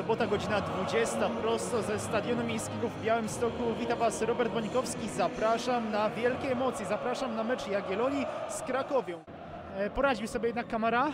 sobota, godzina 20, prosto ze Stadionu Miejskiego w Białymstoku. Witam Was Robert Bonikowski. Zapraszam na wielkie emocje, zapraszam na mecz Jagiellonii z Krakowią. E, Poradził sobie jednak Kamara.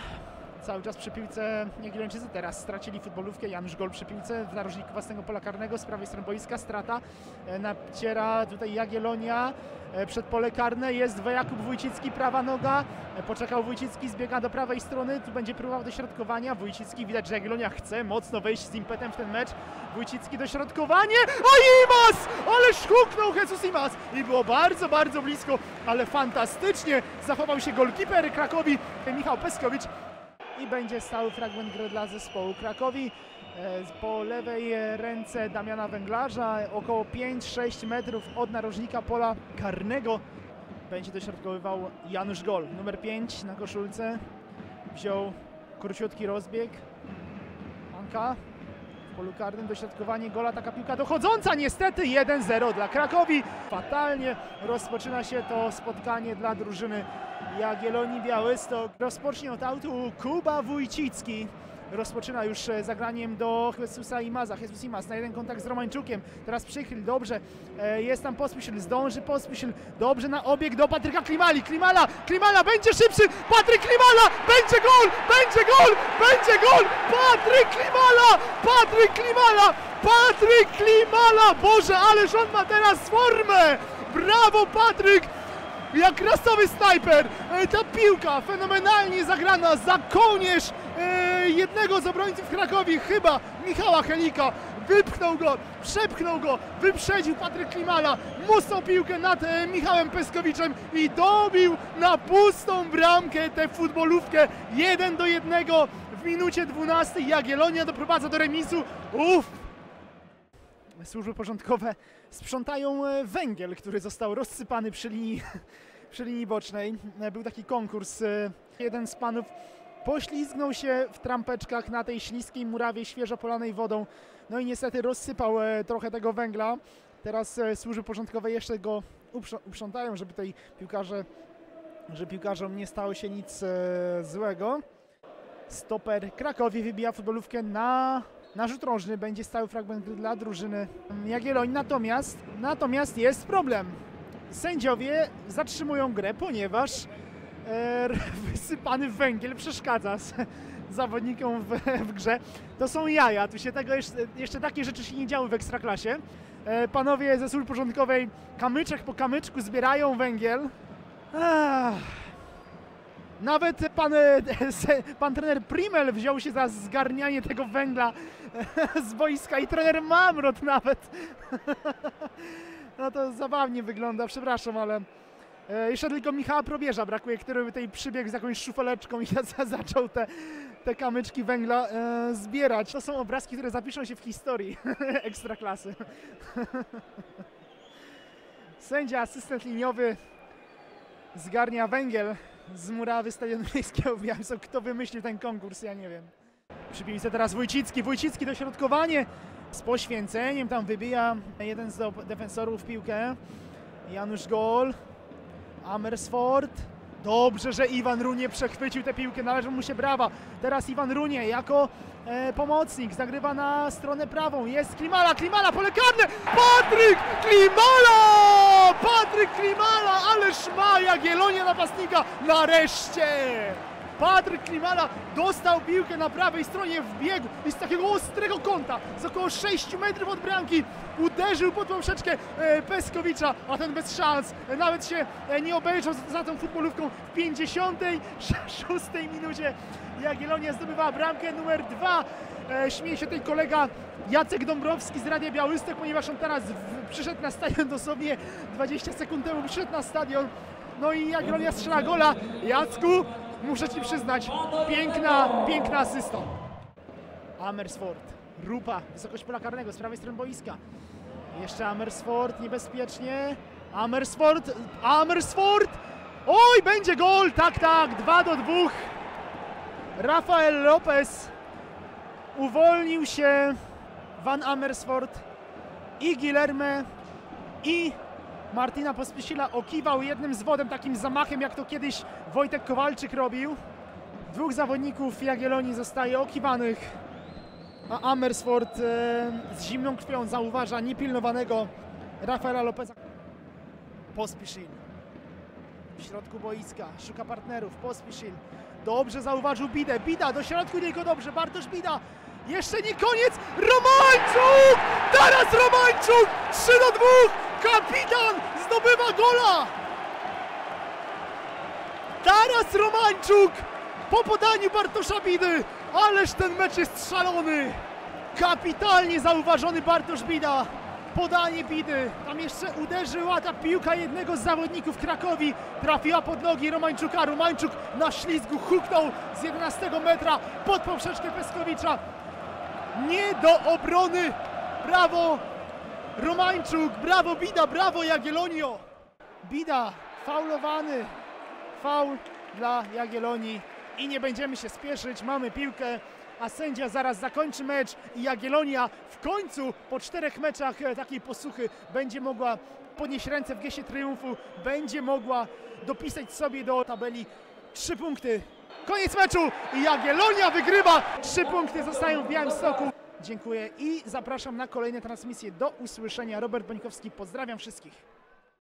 Cały czas przy piłce Jagiellończycy teraz stracili futbolówkę. Janusz Gol przy piłce w narożniku własnego pola karnego z prawej strony boiska. Strata. E, Naciera tutaj Jagiellonia e, przed pole karne. Jest Jakub Wójcicki, prawa noga. Poczekał Wójcicki, zbiega do prawej strony. Tu będzie próbował dośrodkowania. Wójcicki widać, że Jagiellonia chce mocno wejść z impetem w ten mecz. Wójcicki dośrodkowanie. O Imas! Ależ huknął Jesus Imas! I było bardzo, bardzo blisko, ale fantastycznie zachował się golkiper Krakowi Michał Peskowicz i będzie stały fragment gry dla zespołu Krakowi. E, Po lewej ręce Damiana Węglarza, około 5-6 metrów od narożnika pola karnego będzie dośrodkowywał Janusz Gol. Numer 5 na koszulce wziął króciutki rozbieg. Anka w polu karnym dośrodkowanie gola, taka piłka dochodząca niestety 1-0 dla Krakowi. Fatalnie rozpoczyna się to spotkanie dla drużyny Jagiellonii Białystok. Rozpocznie od autu Kuba Wójcicki. Rozpoczyna już e, zagraniem do Jesusa Imaza. Jesus Imaz na jeden kontakt z Romańczukiem. Teraz przychyl, dobrze. E, Jest tam Pospisil, zdąży Pospisil. Dobrze na obieg do Patryka Klimali. Klimala, Klimala będzie szybszy. Patryk Klimala, będzie gol, będzie gol, będzie gol. Patryk Klimala, Patryk Klimala, Patryk Klimala. Boże, ależ on ma teraz formę. Brawo Patryk. Jak rasowy snajper, E, ta piłka fenomenalnie zagrana za kołnierz e, jednego z obrońców Krakowi, chyba Michała Helika. Wypchnął go, przepchnął go, wyprzedził Patryk Klimala, musnął piłkę nad e, Michałem Peskowiczem i dobił na pustą bramkę tę futbolówkę 1 do 1 w minucie 12. Jagiellonia doprowadza do remisu. Uff, służby porządkowe sprzątają e, węgiel, który został rozsypany przy linii, przy linii bocznej. E, Był taki konkurs. e, Jeden z panów poślizgnął się w trampeczkach na tej śliskiej murawie świeżo polanej wodą. No i niestety rozsypał trochę tego węgla. Teraz służby porządkowe jeszcze go uprzą- uprzątają, żeby tej piłkarze, że piłkarzom nie stało się nic złego. Stoper Krakowie wybija futbolówkę na, na rzut rożny. Będzie stały fragment gry dla drużyny Jagiellonii. Natomiast, natomiast jest problem. Sędziowie zatrzymują grę, ponieważ e, wysypany węgiel przeszkadza zawodnikom w, w grze. To są jaja. Tu się tego jeszcze, jeszcze takie rzeczy się nie działy w Ekstraklasie. E, panowie ze służby porządkowej kamyczek po kamyczku zbierają węgiel. Nawet pan, e, pan trener Primel wziął się za zgarnianie tego węgla z boiska i trener Mamrot nawet. No to zabawnie wygląda, przepraszam, ale e, jeszcze tylko Michała Probierza brakuje, który by tutaj przybiegł z jakąś szufeleczką i za- zaczął te, te kamyczki węgla e, zbierać. To są obrazki, które zapiszą się w historii ekstraklasy. Sędzia, asystent liniowy zgarnia węgiel z murawy Stadionu Miejskiego w. Kto wymyślił ten konkurs, ja nie wiem. Przy piłce teraz Wójcicki, Wójcicki dośrodkowanie z poświęceniem, tam wybija jeden z defensorów piłkę. Janusz Gol, Amersfoort. Dobrze, że Iwan Runie przechwycił tę piłkę, należą mu się brawa. Teraz Iwan Runie jako e, pomocnik zagrywa na stronę prawą. Jest Klimala, Klimala, pole karne! Patryk Klimala! Patryk Klimala, ależ ma Jagiellonia napastnika nareszcie! Patryk Klimala dostał piłkę na prawej stronie w biegu i z takiego ostrego kąta, z około 6 metrów od bramki, uderzył pod poprzeczkę e, Peskowicza, a ten bez szans e, nawet się e, nie obejrzał za, tą futbolówką w 56 minucie. Jagiellonia zdobywała bramkę numer 2. E, śmieje się tutaj kolega Jacek Dąbrowski z Radia Białystok, ponieważ on teraz w, przyszedł na stadion dosłownie 20 sekund temu, przyszedł na stadion. No i Jagiellonia strzela gola. Jacku, muszę Ci przyznać, piękna, piękna asysta. Amersfoort, Rupa, wysokość pola karnego z prawej strony boiska. Jeszcze Amersfoort, niebezpiecznie. Amersfoort, Amersfoort! Oj, będzie gol, tak, tak, 2 do 2. Rafael Lopez uwolnił się Van Amersfoort i Guilherme i Martina Pospiesila okiwał jednym zwodem, takim zamachem, jak to kiedyś Wojtek Kowalczyk robił. Dwóch zawodników Jagiellonii zostaje okiwanych A Amersfoort e, z zimną krwią zauważa niepilnowanego Rafaela Lopeza. Pospiszil. W środku boiska. Szuka partnerów. Pospiszil. Dobrze zauważył Bidę. Bida do środku niego dobrze. Bartosz Bida. Jeszcze nie koniec. Romańczuk! Teraz Romańczuk! 3 do 2! Kapitan zdobywa gola! Teraz Romańczuk! Po podaniu Bartosza Bidy! Ależ ten mecz jest szalony! Kapitalnie zauważony Bartosz Bida! Podanie Bidy, tam jeszcze uderzyła ta piłka jednego z zawodników Krakowi, trafiła pod nogi Romańczuka, Romańczuk na ślizgu huknął z 11 metra pod poprzeczkę Peskowicza. Nie do obrony! Brawo Romańczuk, brawo Bida, brawo Jagiellonio! Bida faulowany, faul dla Jagiellonii i nie będziemy się spieszyć, mamy piłkę, a sędzia zaraz zakończy mecz i Jagiellonia w końcu po czterech meczach e, takiej posłuchy będzie mogła podnieść ręce w geście triumfu, będzie mogła dopisać sobie do tabeli trzy punkty. Koniec meczu i Jagiellonia wygrywa, trzy punkty zostają w Białymstoku. Dziękuję i zapraszam na kolejne transmisje. Do usłyszenia. Robert Bońkowski, pozdrawiam wszystkich.